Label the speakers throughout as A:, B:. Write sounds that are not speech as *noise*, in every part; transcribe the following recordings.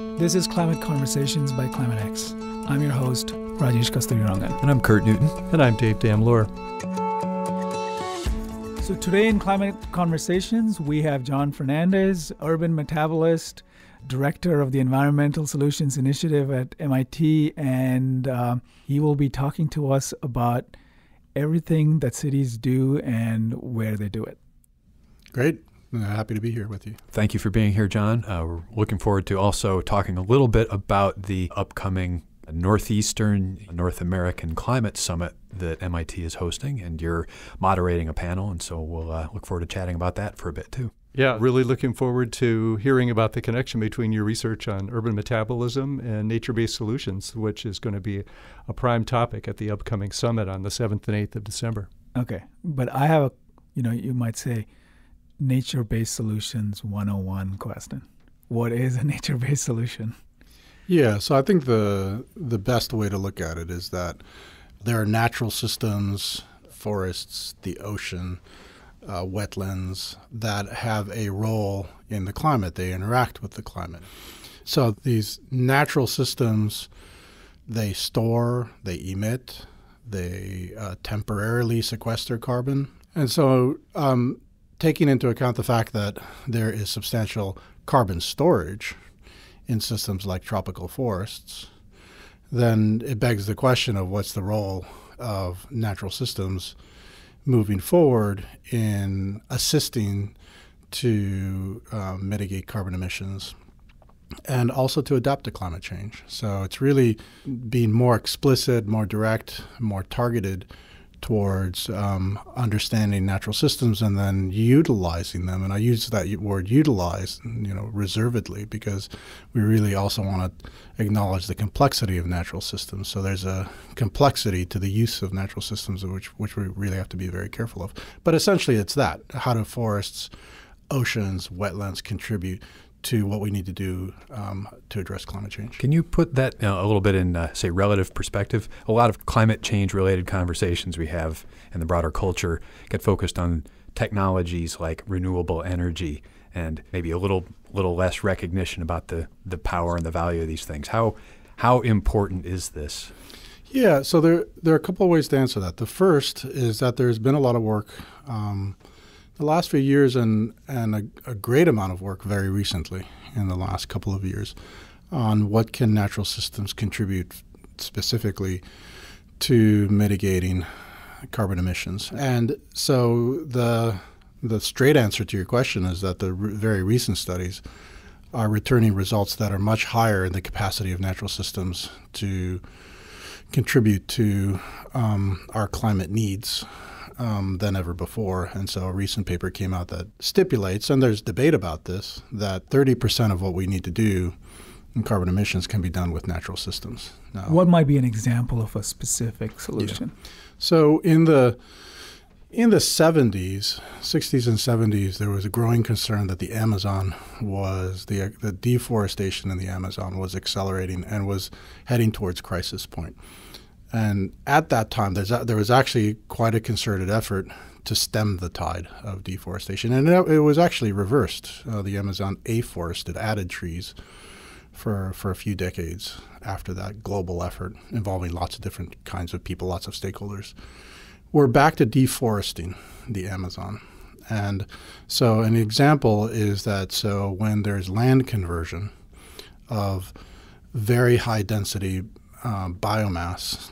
A: This is Climate Conversations by ClimateX. I'm your host, Rajesh Kasturirangan.
B: And I'm Kurt Newton.
C: And I'm Dave Damlure.
A: So today in Climate Conversations, we have John Fernandez, urban metabolist, director of the Environmental Solutions Initiative at MIT, and uh, he will be talking to us about everything that cities do and where they do it.
D: Great. Happy to be here with you.
B: Thank you for being here, John. Uh, we're looking forward to also talking a little bit about the upcoming Northeastern North American Climate Summit that MIT is hosting, and you're moderating a panel, and so we'll uh, look forward to chatting about that for a bit too.
C: Yeah, really looking forward to hearing about the connection between your research on urban metabolism and nature based solutions, which is going to be a prime topic at the upcoming summit on the 7th and 8th of December.
A: Okay. But I have a, you know, you might say nature based solutions 101 question. What is a nature based solution?
D: Yeah, so I think the the best way to look at it is that there are natural systems, forests, the ocean, uh, wetlands that have a role in the climate. They interact with the climate. So these natural systems, they store, they emit, they uh, temporarily sequester carbon. And so, um, taking into account the fact that there is substantial carbon storage in systems like tropical forests, then it begs the question of what's the role of natural systems moving forward in assisting to uh, mitigate carbon emissions and also to adapt to climate change. So it's really being more explicit, more direct, more targeted towards um, understanding natural systems and then utilizing them. And I use that word utilize, you know, reservedly because we really also want to acknowledge the complexity of natural systems. So there's a complexity to the use of natural systems, which which we really have to be very careful of. But essentially, it's that: how do forests, oceans, wetlands contribute to what we need to do um, to address climate change.
B: Can you put that uh, a little bit in, uh, say, relative perspective? A lot of climate change related conversations we have in the broader culture get focused on technologies like renewable energy and maybe a little little less recognition about the, the power and the value of these things. How how important is this?
D: Yeah, so there there are a couple of ways to answer that. The first is that there's been a lot of work um, the last few years and, and a, a, great amount of work very recently in the last couple of years on what can natural systems contribute specifically to mitigating carbon emissions. And so the the straight answer to your question is that the very recent studies are returning results that are much higher in the capacity of natural systems to contribute to um, our climate needs um, than ever before. And so a recent paper came out that stipulates, and there's debate about this, that 30% of what we need to do in carbon emissions can be done with natural systems.
A: Now, what might be an example of a specific solution?
D: Yeah. So in the in the 70s, 60s and 70s, there was a growing concern that the Amazon was the the deforestation in the Amazon was accelerating and was heading towards crisis point. And at that time, a, there was actually quite a concerted effort to stem the tide of deforestation. And it, it was actually reversed. Uh, the Amazon afforested, added trees for, for a few decades after that global effort involving lots of different kinds of people, lots of stakeholders. We're back to deforesting the Amazon. And so, an example is that so when there's land conversion of very high density uh, biomass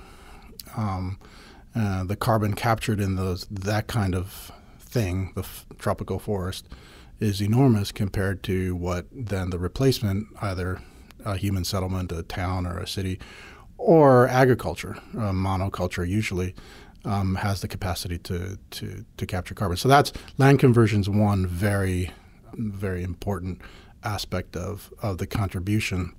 D: um, uh, the carbon captured in those that kind of thing, the f- tropical forest, is enormous compared to what then the replacement, either a human settlement, a town, or a city, or agriculture, monoculture usually, um, has the capacity to, to, to capture carbon. So that's land conversion's one very, very important aspect of, of the contribution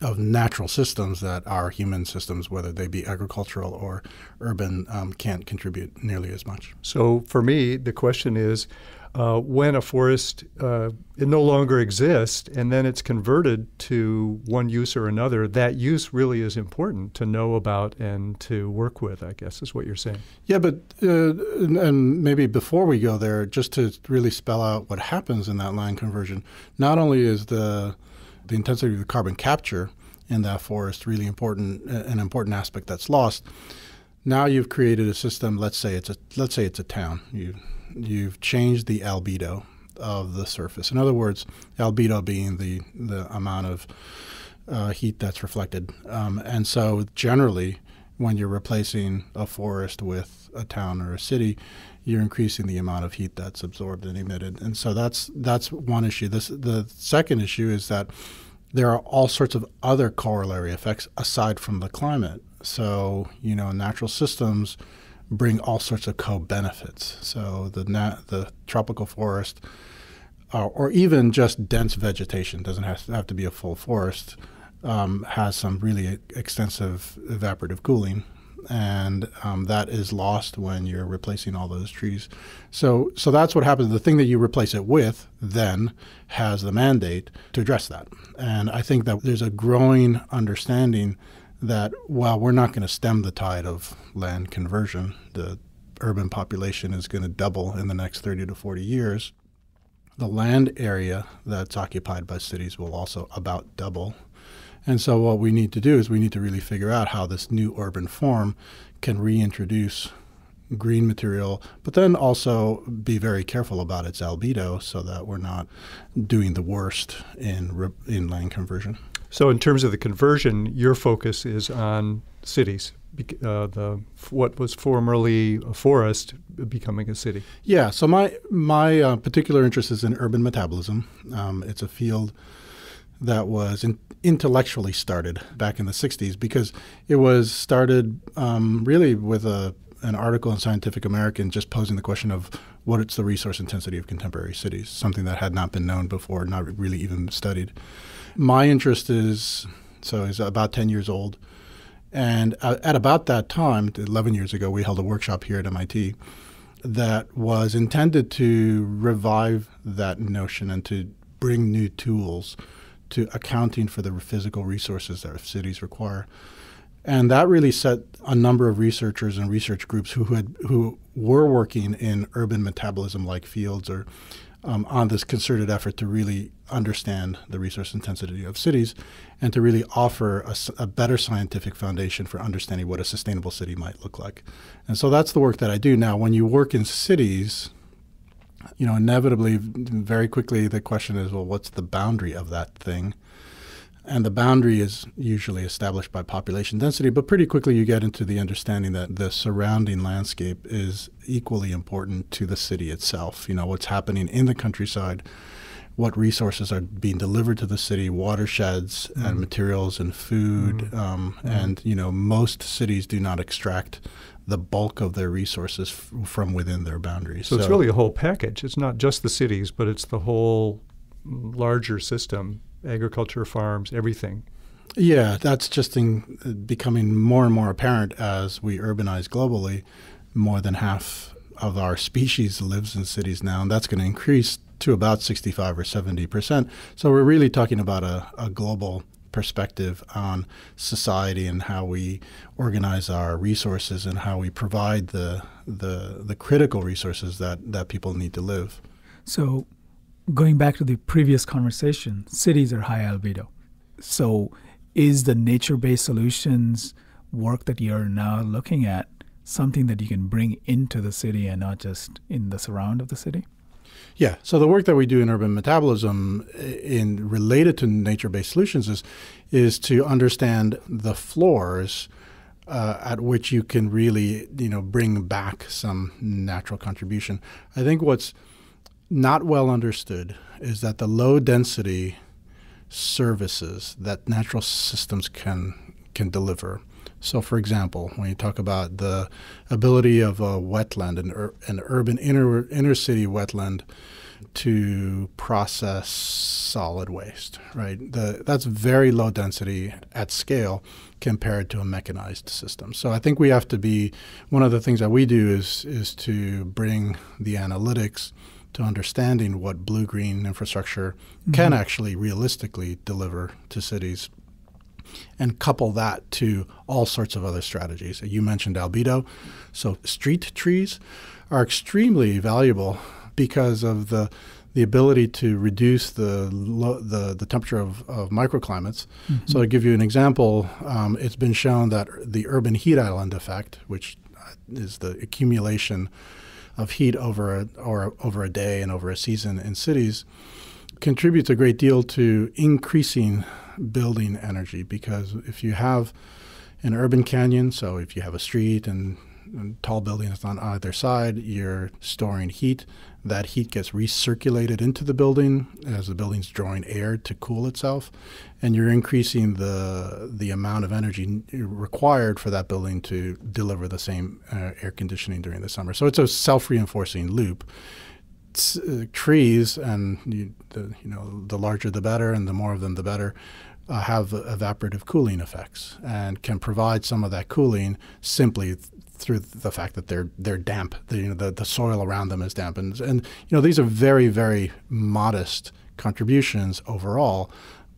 D: of natural systems that our human systems, whether they be agricultural or urban, um, can't contribute nearly as much.
C: So for me, the question is, uh, when a forest uh, it no longer exists and then it's converted to one use or another, that use really is important to know about and to work with. I guess is what you're saying.
D: Yeah, but uh, and maybe before we go there, just to really spell out what happens in that land conversion, not only is the the intensity of the carbon capture in that forest really important, an important aspect that's lost. Now you've created a system. Let's say it's a let's say it's a town. You you've changed the albedo of the surface. In other words, albedo being the the amount of uh, heat that's reflected. Um, and so generally, when you're replacing a forest with a town or a city, you're increasing the amount of heat that's absorbed and emitted. And so that's that's one issue. This the second issue is that there are all sorts of other corollary effects aside from the climate. So you know, natural systems bring all sorts of co-benefits. So the the tropical forest, uh, or even just dense vegetation, doesn't have to, have to be a full forest um, has some really extensive evaporative cooling, and um, that is lost when you're replacing all those trees. So, so that's what happens. The thing that you replace it with then has the mandate to address that. And I think that there's a growing understanding that while we're not going to stem the tide of land conversion, the urban population is going to double in the next 30 to 40 years. The land area that's occupied by cities will also about double and so, what we need to do is we need to really figure out how this new urban form can reintroduce green material, but then also be very careful about its albedo so that we're not doing the worst in in land conversion.
C: So, in terms of the conversion, your focus is on cities. Uh, the what was formerly a forest becoming a city.
D: Yeah. So my my uh, particular interest is in urban metabolism. Um, it's a field that was in, intellectually started back in the 60s because it was started um, really with a, an article in Scientific American just posing the question of what is the resource intensity of contemporary cities, something that had not been known before, not really even studied. My interest is so is about 10 years old. And at about that time, 11 years ago, we held a workshop here at MIT that was intended to revive that notion and to bring new tools to accounting for the physical resources that cities require. And that really set a number of researchers and research groups who had who were working in urban metabolism like fields or um, on this concerted effort to really understand the resource intensity of cities and to really offer a, a, better scientific foundation for understanding what a sustainable city might look like. And so that's the work that I do. Now, when you work in cities, you know, inevitably, very quickly, the question is, well, what's the boundary of that thing? And the boundary is usually established by population density, but pretty quickly you get into the understanding that the surrounding landscape is equally important to the city itself. You know, what's happening in the countryside, what resources are being delivered to the city, watersheds mm. and materials and food. Mm. Um, mm. And, you know, most cities do not extract the bulk of their resources from within their boundaries.
C: So, so, it's really a whole package. It's not just the cities, but it's the whole larger system agriculture, farms, everything.
D: Yeah, that's just in, becoming more and more apparent as we urbanize globally. More than half of our *laughs* species lives in cities now, and that's going to increase to about 65 or 70 percent. So we're really talking about a, a global perspective on society and how we organize our resources and how we provide the the, the critical resources that, that people need to live.
A: So, going back to the previous conversation, cities are high albedo. So, is the nature based solutions work that you're now looking at something that you can bring into the city and not just in the surround of the city?
D: Yeah. So the work that we do in urban metabolism in related to nature-based solutions is is to understand the floors uh, at which you can really, you know, bring back some natural contribution. I think what's not well understood is that the low density services that natural systems can can deliver so, for example, when you talk about the ability of a wetland, an, ur- an urban inner, inner city wetland, to process solid waste, right? The, that's very low density at scale compared to a mechanized system. So I think we have to be one of the things that we do is is to bring the analytics to understanding what blue green infrastructure mm-hmm. can actually realistically deliver to cities and couple that to all sorts of other strategies. You mentioned albedo. So street trees are extremely valuable because of the the ability to reduce the lo- the, the temperature of, of microclimates.
A: Mm-hmm.
D: So to give you an example, um, it's been shown that the urban heat island effect, which is the accumulation of heat over a, or over a day and over a season in cities, contributes a great deal to increasing building energy because if you have an urban canyon, so if you have a street and, and tall buildings on either side, you're storing heat. That heat gets recirculated into the building as the building's drawing air to cool itself, and you're increasing the the amount of energy required for that building to deliver the same uh, air conditioning during the summer. So it's a self-reinforcing loop. Uh, trees and you, the, you know the larger the better and the more of them the better uh, have evaporative cooling effects and can provide some of that cooling simply th- through the fact that they're they're damp. The, you know the, the soil around them is damp. And, and you know these are very very modest contributions overall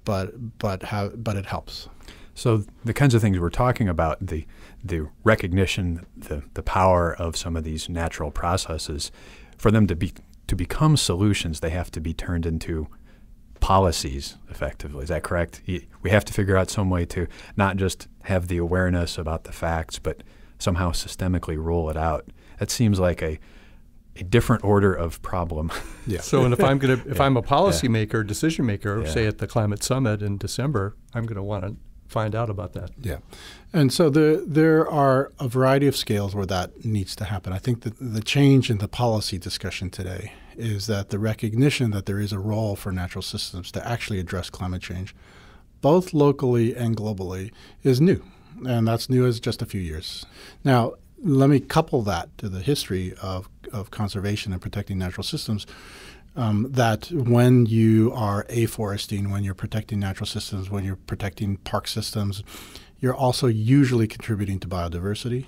D: but but but it helps.
B: So the kinds of things we're talking about the the recognition the the power of some of these natural processes for them to be to become solutions, they have to be turned into policies effectively. Is that correct? We have to figure out some way to not just have the awareness about the facts, but somehow systemically roll it out. That seems like a a different order of problem. *laughs*
C: Yeah. So, and if I'm going to, if
B: yeah.
C: I'm a policymaker, yeah. decision maker,
B: yeah.
C: say at the climate summit in December, I'm going to want to find out about that.
D: Yeah. And so the, there are a variety of scales where that needs to happen. I think that the change in the policy discussion today is that the recognition that there is a role for natural systems to actually address climate change, both locally and globally, is new. And that's new as just a few years. Now, let me couple that to the history of, of conservation and protecting natural systems um, that when you are afforesting, when you're protecting natural systems, when you're protecting park systems, you're also usually contributing to biodiversity.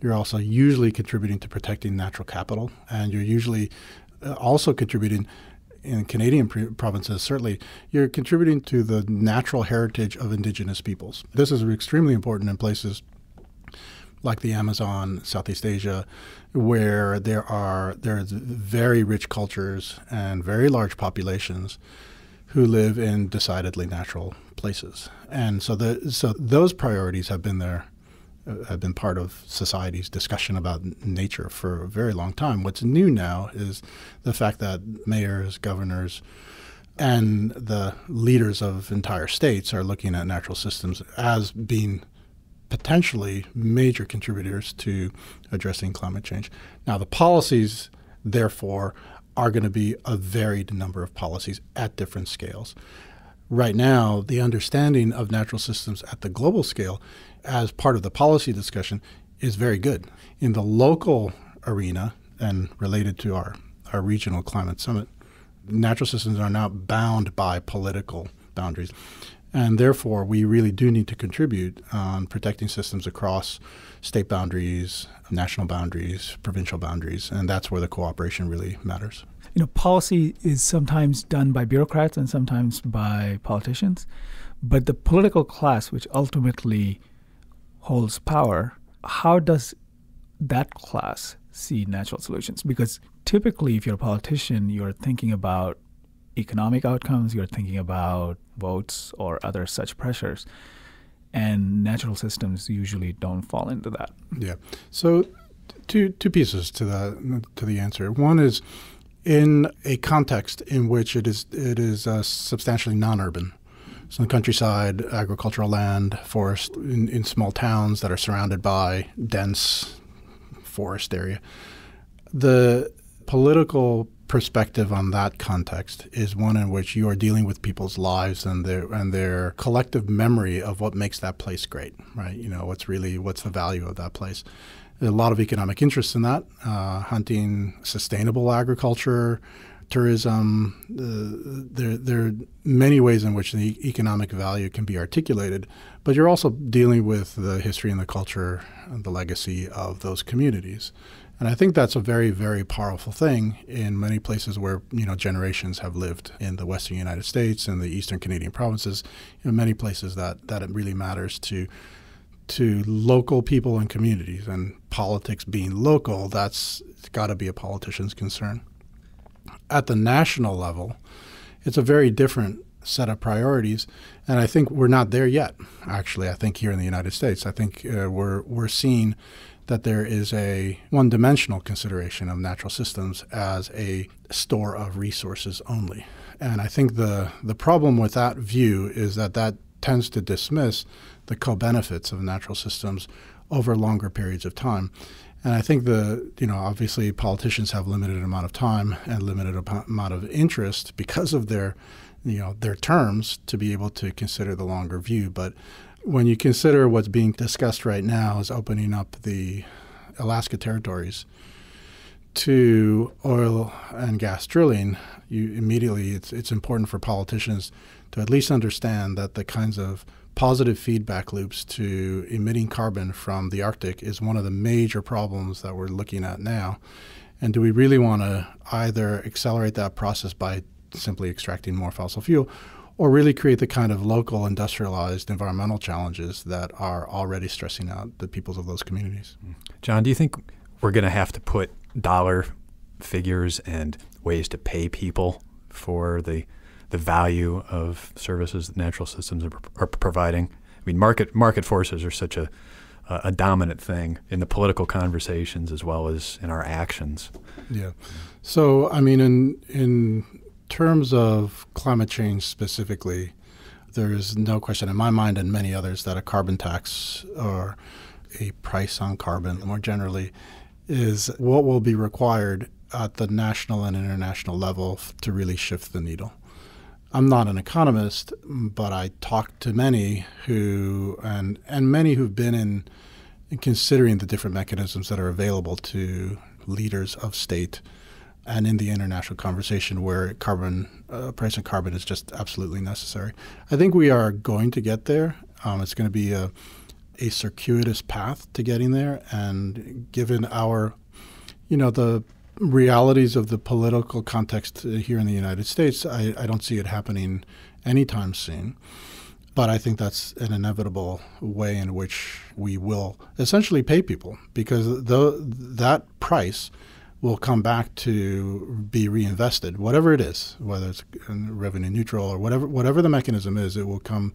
D: You're also usually contributing to protecting natural capital, and you're usually also contributing in Canadian provinces, certainly, you're contributing to the natural heritage of indigenous peoples. This is extremely important in places like the Amazon, Southeast Asia, where there are there's very rich cultures and very large populations who live in decidedly natural places. And so the so those priorities have been there uh, have been part of society's discussion about nature for a very long time. What's new now is the fact that mayors, governors, and the leaders of entire states are looking at natural systems as being potentially major contributors to addressing climate change. Now, the policies, therefore, are going to be a varied number of policies at different scales. Right now, the understanding of natural systems at the global scale as part of the policy discussion is very good. In the local arena and related to our, our regional climate summit, natural systems are now bound by political boundaries. And therefore, we really do need to contribute on protecting systems across state boundaries, national boundaries, provincial boundaries, and that's where the cooperation really matters.
A: You know, policy is sometimes done by bureaucrats and sometimes by politicians, but the political class, which ultimately holds power, how does that class see natural solutions? Because typically, if you're a politician, you're thinking about economic outcomes, you're thinking about votes or other such pressures. And natural systems usually don't fall into that.
D: Yeah. So two two pieces to the to the answer. One is in a context in which it is it is uh, substantially non-urban. So in the countryside, agricultural land, forest, in, in small towns that are surrounded by dense forest area. The political perspective on that context is one in which you are dealing with people's lives and their and their collective memory of what makes that place great, right? You know, what's really what's the value of that place. A lot of economic interest in that, uh, hunting, sustainable agriculture, tourism. Uh, there, there are many ways in which the economic value can be articulated, but you're also dealing with the history and the culture and the legacy of those communities. And I think that's a very, very powerful thing in many places where you know generations have lived in the Western United States and the Eastern Canadian provinces. In many places that that it really matters to to local people and communities, and politics being local, that's got to be a politician's concern. at the national level, it's a very different set of priorities, and I think we're not there yet. Actually, I think here in the United States, I think uh, we're we're seeing that there is a one-dimensional consideration of natural systems as a store of resources only, and I think the the problem with that view is that that tends to dismiss the co-benefits of natural systems over longer periods of time. And I think the, you know, obviously politicians have limited amount of time and limited amount of interest because of their, you know, their terms to be able to consider the longer view. But when you consider what's being discussed right now is opening up the Alaska territories to oil and gas drilling, you immediately it's it's important for politicians to at least understand that the kinds of positive feedback loops to emitting carbon from the Arctic is one of the major problems that we're looking at now. And do we really want to either accelerate that process by simply extracting more fossil fuel or really create the kind of local industrialized environmental challenges that are already stressing out the peoples of those communities?
B: John, do you think we're going to have to put dollar figures and ways to pay people for the the value of services that natural systems are, are providing. I mean, market market forces are such a a dominant thing in the political conversations as well as in our actions.
D: Yeah. So, I mean, in in terms of climate change specifically, there is no question in my mind and many others that a carbon tax or a price on carbon more generally is what will be required at the national and international level to really shift the needle. I'm not an economist, but I talk to many who and and many who've been in, in considering the different mechanisms that are available to leaders of state and in the international conversation where carbon uh, price on carbon is just absolutely necessary. I think we are going to get there. Um, it's going to be a a circuitous path to getting there, and given our, you know, the realities of the political context uh, here in the United States, I, I don't see it happening anytime soon. But I think that's an inevitable way in which we will essentially pay people because the, that price will come back to be reinvested, whatever it is, whether it's uh, revenue neutral or whatever whatever the mechanism is, it will come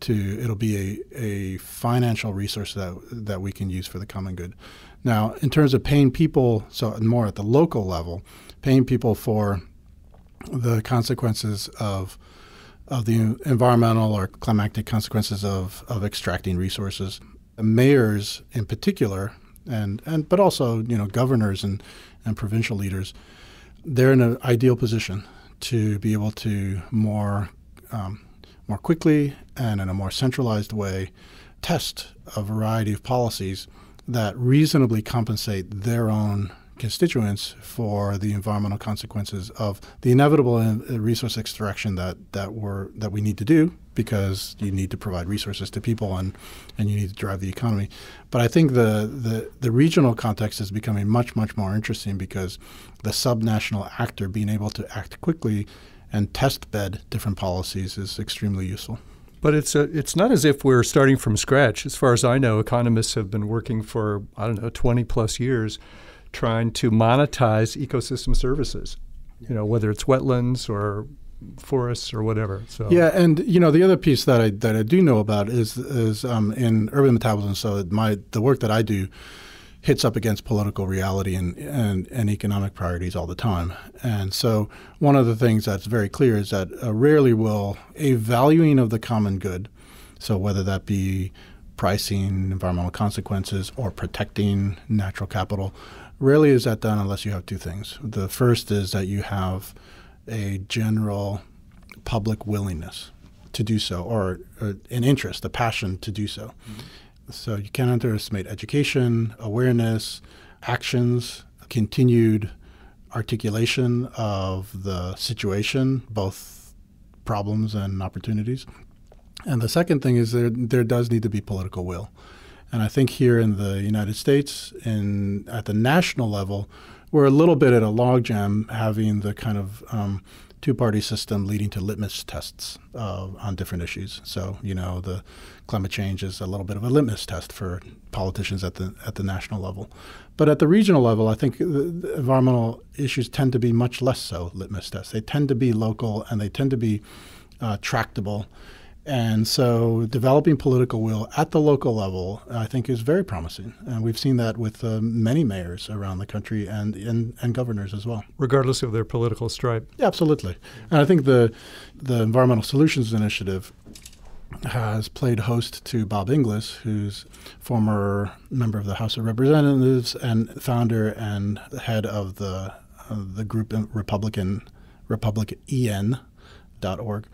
D: to it'll be a, a financial resource that that we can use for the common good. Now, in terms of paying people, so more at the local level, paying people for the consequences of of the environmental or climatic consequences of, of extracting resources. Mayors, in particular, and, and but also you know governors and, and provincial leaders, they're in an ideal position to be able to more um, more quickly and in a more centralized way test a variety of policies that reasonably compensate their own constituents for the environmental consequences of the inevitable uh, resource extraction that that we're that we need to do because you need to provide resources to people and and you need to drive the economy. But I think the the, the regional context is becoming much much more interesting because the subnational actor being able to act quickly and test bed different policies is extremely useful.
C: But it's a, it's not as if we're starting from scratch. As far as I know, economists have been working for I don't know 20 plus years trying to monetize ecosystem services. You know, whether it's wetlands or forests or whatever. So
D: yeah, and you know the other piece that I that I do know about is is um, in urban metabolism. So my the work that I do hits up against political reality and, and, and, economic priorities all the time. And so, one of the things that's very clear is that uh, rarely will a valuing of the common good, so whether that be pricing environmental consequences or protecting natural capital, rarely is that done unless you have two things. The first is that you have a general public willingness to do so, or, or an interest, a passion to do so. Mm-hmm. So you can't underestimate education, awareness, actions, continued articulation of the situation, both problems and opportunities. And the second thing is there there does need to be political will. And I think here in the United States, in at the national level, we're a little bit at a logjam having the kind of um, two party system leading to litmus tests uh, on different issues. So, you know, the climate change is a little bit of a litmus test for politicians at the, at the national level. But at the regional level, I think the environmental issues tend to be much less so litmus tests. They tend to be local and they tend to be uh, tractable. And so developing political will at the local level, I think, is very promising. And we've seen that with uh, many mayors around the country and, and, and governors as well.
C: Regardless of their political stripe.
D: Yeah, absolutely. And I think the, the Environmental Solutions Initiative has played host to Bob Inglis, who's former member of the House of Representatives and founder and head of the, uh, the group Republican, RepublicEN.org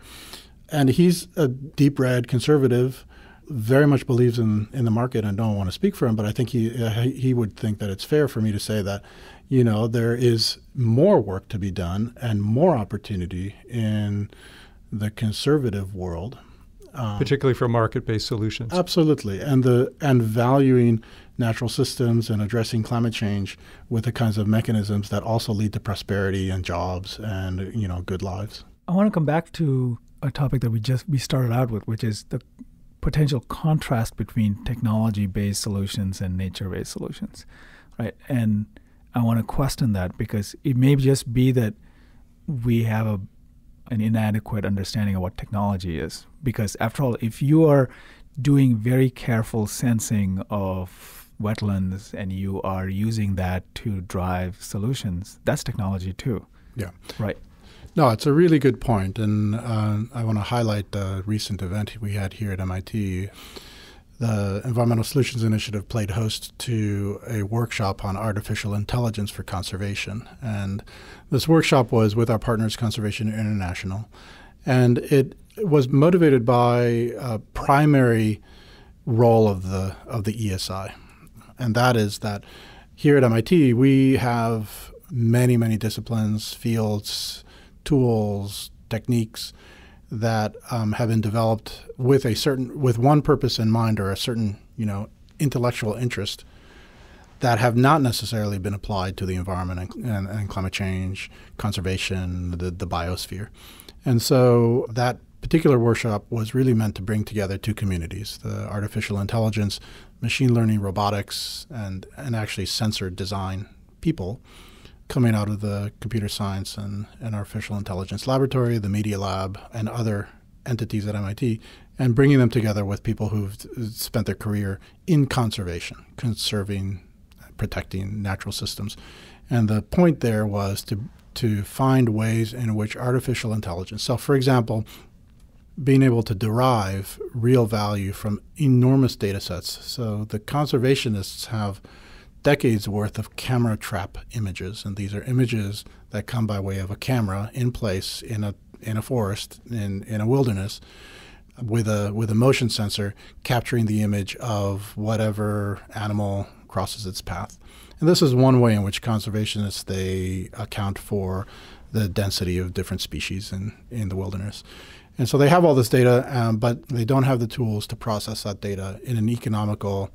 D: and he's a deep red conservative, very much believes in, in the market and don't want to speak for him, but I think he uh, he would think that it's fair for me to say that, you know, there is more work to be done and more opportunity in the conservative world,
C: um, particularly for market-based solutions.
D: Absolutely, and the and valuing natural systems and addressing climate change with the kinds of mechanisms that also lead to prosperity and jobs and you know good lives.
A: I want to come back to a topic that we just we started out with, which is the potential contrast between technology-based solutions and nature-based solutions, right? And I want to question that because it may just be that we have a an inadequate understanding of what technology is. Because after all, if you are doing very careful sensing of wetlands and you are using that to drive solutions, that's technology too.
D: Yeah.
A: Right.
D: No, it's a really good point, and uh, I want to highlight the recent event we had here at MIT. The Environmental Solutions Initiative played host to a workshop on artificial intelligence for conservation, and this workshop was with our partners, Conservation International, and it was motivated by a primary role of the of the ESI, and that is that here at MIT we have many many disciplines, fields tools, techniques that um, have been developed with a certain with one purpose in mind or a certain you know intellectual interest that have not necessarily been applied to the environment and, and, and climate change, conservation, the, the biosphere. And so that particular workshop was really meant to bring together two communities the artificial intelligence, machine learning, robotics, and, and actually sensor design people coming out of the computer science and, and artificial intelligence laboratory, the Media Lab, and other entities at MIT, and bringing them together with people who've spent their career in conservation, conserving, protecting natural systems. And the point there was to to find ways in which artificial intelligence. So, for example, being able to derive real value from enormous data sets. So the conservationists have decades worth of camera trap images, and these are images that come by way of a camera in place in a in a forest in in a wilderness with a with a motion sensor capturing the image of whatever animal crosses its path. And this is one way in which conservationists they account for the density of different species in, in the wilderness. And so they have all this data, um, but they don't have the tools to process that data in an economical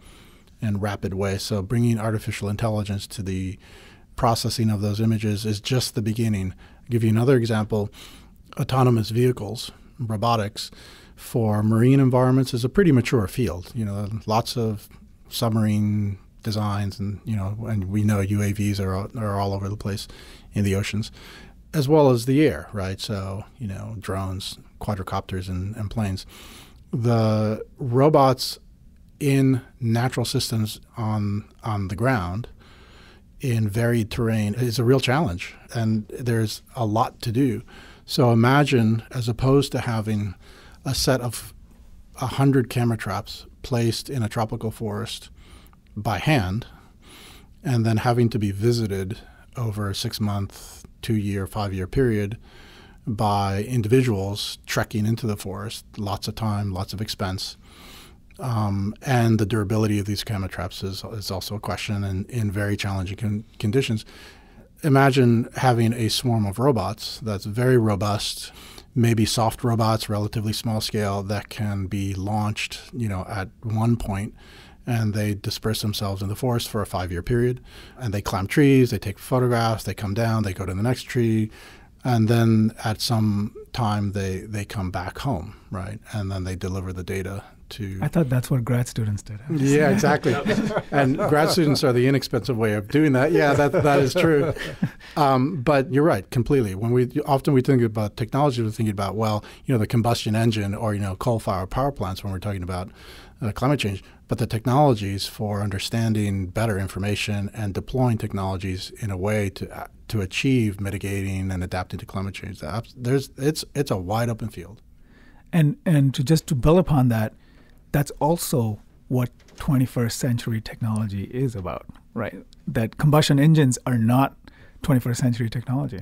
D: and rapid way. So bringing artificial intelligence to the processing of those images is just the beginning. I'll give you another example. Autonomous vehicles, robotics for marine environments is a pretty mature field. You know, lots of submarine designs and you know and we know UAVs are are all over the place in the oceans as well as the air, right? So, you know, drones, quadricopters and, and planes. The robots in natural systems on on the ground in varied terrain is a real challenge and there's a lot to do. So imagine as opposed to having a set of 100 camera traps placed in a tropical forest by hand and then having to be visited over a six month two year five year period by individuals trekking into the forest lots of time lots of expense um, and the durability of these camera traps is, is also a question in, in very challenging con- conditions. Imagine having a swarm of robots that's very robust, maybe soft robots, relatively small scale, that can be launched, you know, at one point and they disperse themselves in the forest for a five year period. And they climb trees, they take photographs, they come down, they go to the next tree, and then at some time they they come back home, right? And then they deliver the data to.
A: I thought that's what grad students did. *laughs*
D: Yeah, exactly. *laughs* and grad students are the inexpensive way of doing that. Yeah, that that is true. *laughs* Um, but you're right, completely. When we often we think about technology, we're thinking about well, you know, the combustion engine or you know, coal-fired power plants when we're talking about uh, climate change. But the technologies for understanding better information and deploying technologies in a way to uh, to achieve mitigating and adapting to climate change, there's it's it's a wide open field.
A: And and to just to build upon that, that's also what 21st century technology is about, right? That combustion engines are not 21st century technology.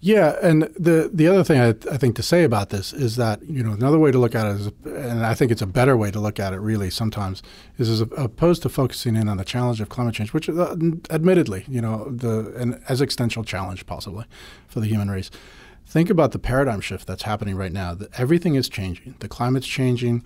D: Yeah, and the the other thing I, I, think to say about this is that you know another way to look at it is, and I think it's a better way to look at it really sometimes is as opposed to focusing in on the challenge of climate change, which uh, admittedly you know the an as existential challenge possibly for the human race. Think about the paradigm shift that's happening right now. Everything is changing. The climate's changing.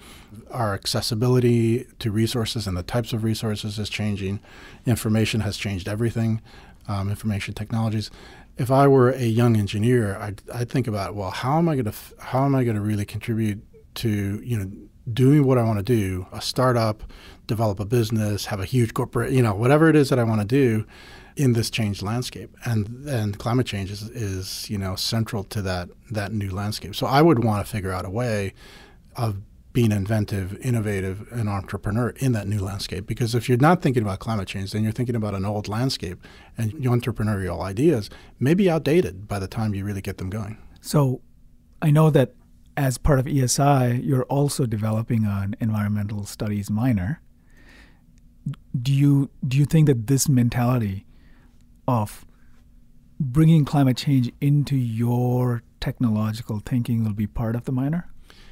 D: Our accessibility to resources and the types of resources is changing. Information has changed everything. Um, information technologies if I were a young engineer, I'd, I'd think about well, how am I going to how am I going to really contribute to you know doing what I want to do, a startup, develop a business, have a huge corporate, you know, whatever it is that I want to do in this changed landscape. And and climate change is, is you know central to that that new landscape. So I would want to figure out a way of being inventive, innovative, and entrepreneur in that new landscape. Because if you're not thinking about climate change, then you're thinking about an old landscape, and your entrepreneurial ideas may be outdated by the time you really get them going.
A: So, I know that as part of ESI, you're also developing an environmental studies minor. Do you do you think that this mentality of bringing climate change into your technological thinking will be part of the minor?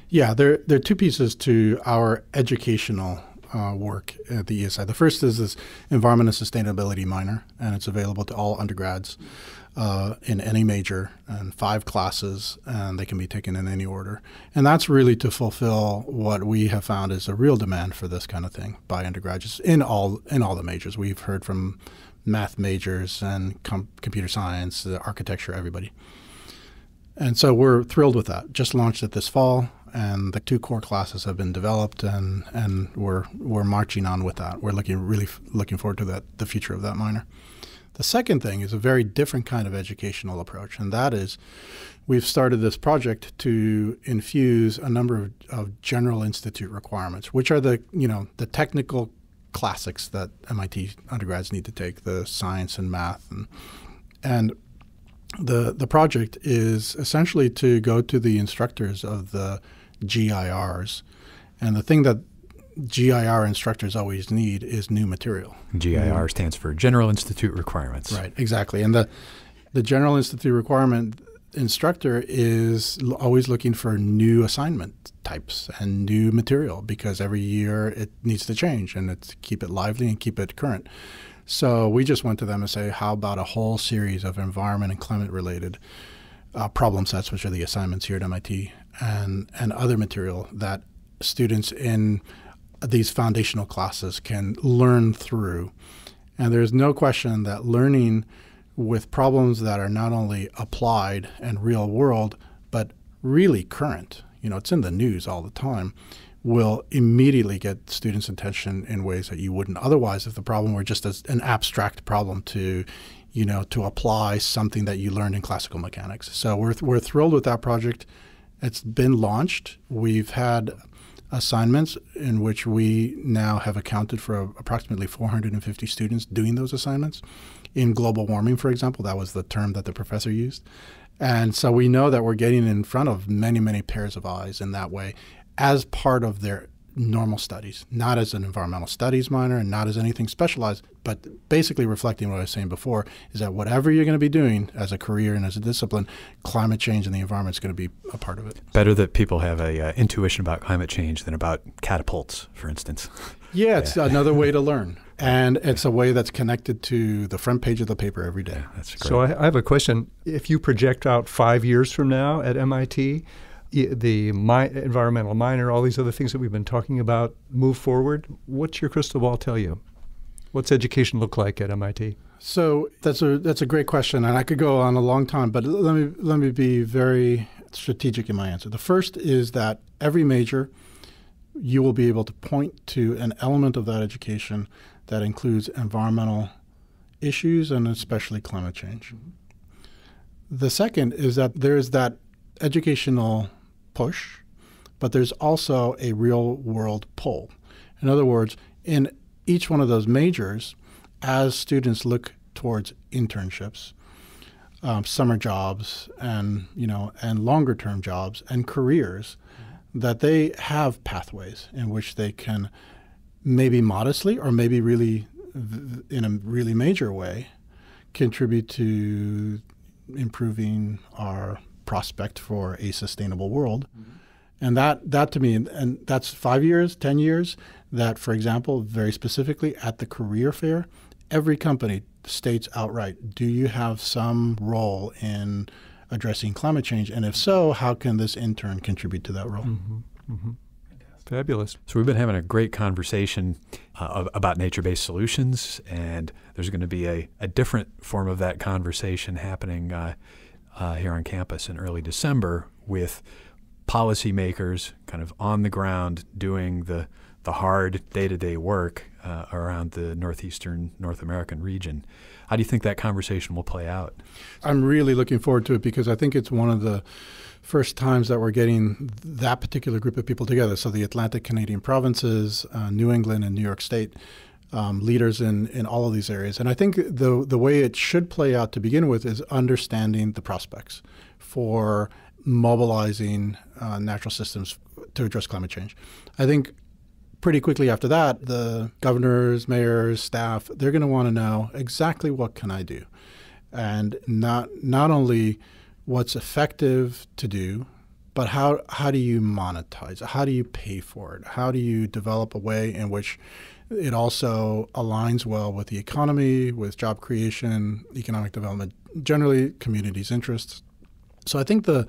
D: Yeah, there, there are two pieces to our educational uh, work at the ESI. The first is this environment and sustainability minor, and it's available to all undergrads uh, in any major and five classes, and they can be taken in any order. And that's really to fulfill what we have found is a real demand for this kind of thing by undergraduates in all in all the majors. We've heard from math majors and com- computer science, architecture, everybody. And so we're thrilled with that. Just launched it this fall and the two core classes have been developed, and, and we're we're marching on with that. We're looking really looking forward to that the future of that minor. The second thing is a very different kind of educational approach, and that is we've started this project to infuse a number of, of general institute requirements, which are the you know the technical classics that MIT undergrads need to take, the science and math and and the the project is essentially to go to the instructors of the GIRs. And the thing that GIR instructors always need is new material.
B: GIR stands for General Institute Requirements.
D: Right, exactly. And the the General Institute requirement instructor is always looking for new assignment types and new material because every year it needs to change and it's keep it lively and keep it current. So we just went to them and say, how about a whole series of environment and climate related uh, problem sets, which are the assignments here at MIT, and, and other material that students in these foundational classes can learn through. And there's no question that learning with problems that are not only applied and real world, but really current, you know, it's in the news all the time, will immediately get students' attention in ways that you wouldn't otherwise if the problem were just an abstract problem to you know, to apply something that you learned in classical mechanics. So we're, we're thrilled with that project. It's been launched. We've had assignments in which we now have accounted for approximately 450 students doing those assignments. In global warming, for example, that was the term that the professor used. And so we know that we're getting in front of many, many pairs of eyes in that way as part of their normal studies, not as an environmental studies minor and not as anything specialized, but basically reflecting what I was saying before is that whatever you're going to be doing as a career and as a discipline, climate change and the environment is going to be a part of it.
B: Better that people have a uh, intuition about climate change than about catapults, for instance.
D: Yeah, it's yeah. another way to *laughs* learn. And it's a way that's connected to the front page of the paper every day. Yeah,
B: that's great.
C: So I, I have a question. If you project out five years from now at MIT, the mi- environmental minor, all these other things that we've been talking about move forward, what's your crystal ball tell you? What's education look like at MIT?
D: So that's a that's a great question, and I could go on a long time, but let me let me be very strategic in my answer. The first is that every major, you will be able to point to an element of that education that includes environmental issues and especially climate change. The second is that there's that educational push, but there's also a real world pull. In other words, in each one of those majors, as students look towards internships, um, summer jobs, and you know, and longer term jobs and careers, that they have pathways in which they can maybe modestly or maybe really in a really major way contribute to improving our prospect for a sustainable world. Mm-hmm. And that, that to me, and that's five years, 10 years, that, for example, very specifically at the career fair, every company states outright, do you have some role in addressing climate change? And if so, how can this intern contribute to that role?
C: Mm-hmm. Mm-hmm. Fabulous.
B: So we've been having a great conversation uh, about nature-based solutions, and there's going to be a, a different form of that conversation happening uh, uh, here on campus in early December with policymakers kind of on the ground doing the the hard day-to-day work uh, around the northeastern North American region. How do you think that conversation will play out?
D: I'm really looking forward to it because I think it's one of the first times that we're getting that particular group of people together. So the Atlantic Canadian provinces, uh, New England, and New York State. Um, leaders in, in all of these areas. And I think the the way it should play out to begin with is understanding the prospects for mobilizing uh, natural systems to address climate change. I think pretty quickly after that, the governors, mayors, staff, they're going to want to know exactly what can I do, and not not only what's effective to do, but how how do you monetize it? How do you pay for it? How do you develop a way in which it also aligns well with the economy, with job creation, economic development, generally communities' interests. So I think the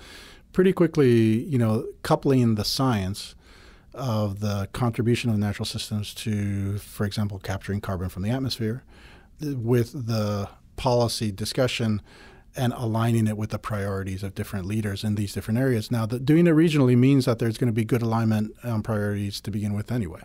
D: pretty quickly, you know, coupling the science of the contribution of natural systems to, for example, capturing carbon from the atmosphere, with the policy discussion and aligning it with the priorities of different leaders in these different areas. Now, the, doing it regionally means that there's going to be good alignment on priorities to begin with anyway.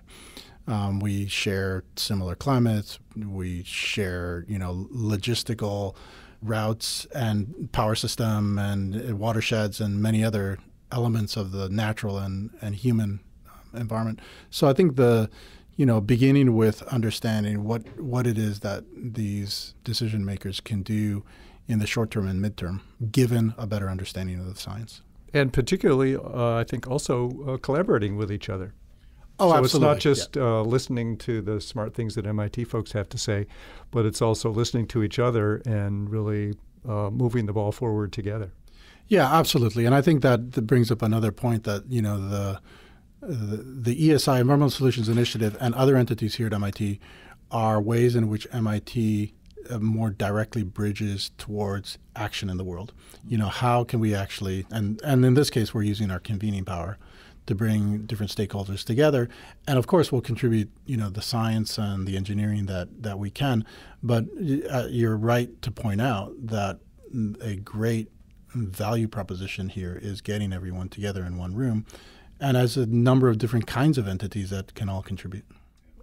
D: Um, we share similar climates. We share, you know, logistical routes and power system and watersheds and many other elements of the natural and, and human environment. So I think the you know beginning with understanding what what it is that these decision makers can do in the short term and midterm, given a better understanding of the science.
C: And particularly, uh, I think also uh, collaborating with each other.
D: Oh,
C: so
D: absolutely.
C: it's not just yeah. uh, listening to the smart things that MIT folks have to say, but it's also listening to each other and really uh, moving the ball forward together.
D: Yeah, absolutely. And I think that, that brings up another point that you know the the, ESI, Environmental Solutions Initiative, and other entities here at MIT are ways in which MIT more directly bridges towards action in the world. You know, how can we actually, and, and in this case, we're using our convening power to bring different stakeholders together. And of course, we'll contribute, you know, the science and the engineering that, that we can. But uh, you're right to point out that a great value proposition here is getting everyone together in one room and as a number of different kinds of entities that can all contribute.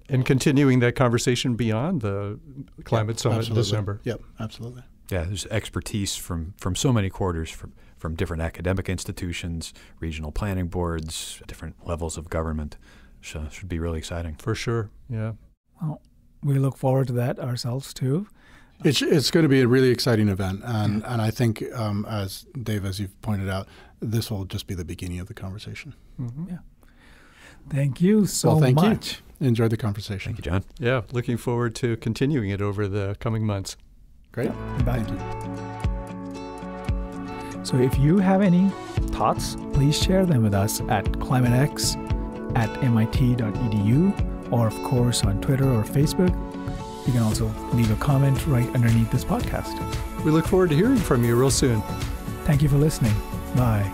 C: And continuing that conversation beyond the climate yep, summit
D: absolutely.
C: in December.
D: Yep, absolutely.
B: Yeah, there's expertise from, from so many quarters, from, from different academic institutions, regional planning boards, different levels of government. So should be really exciting.
C: For sure, yeah.
A: Well, we look forward to that ourselves too.
D: It's, it's going to be a really exciting event, and, and I think, um, as Dave, as you've pointed out, this will just be the beginning of the conversation.
A: Mm-hmm. Yeah. Thank you so
D: well, thank
A: much.
D: You. Enjoyed the conversation.
B: Thank you, John.
C: Yeah, looking forward to continuing it over the coming months.
D: Great.
A: Bye.
D: Thank you.
A: So if you have any thoughts, please share them with us at climatex at mit.edu or, of course, on Twitter or Facebook. You can also leave a comment right underneath this podcast.
C: We look forward to hearing from you real soon.
A: Thank you for listening. Bye.